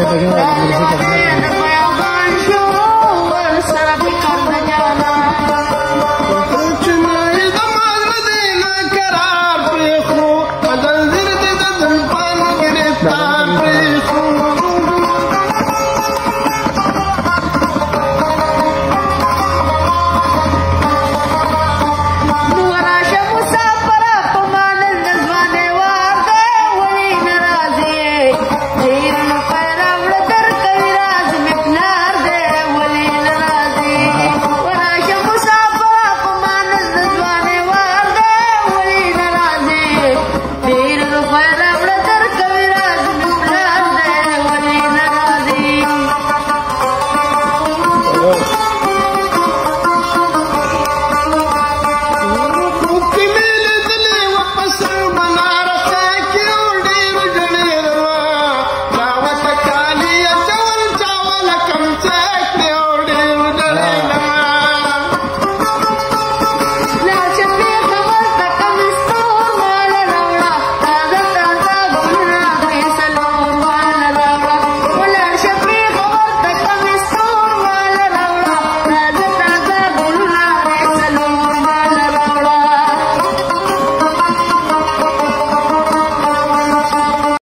Gracias.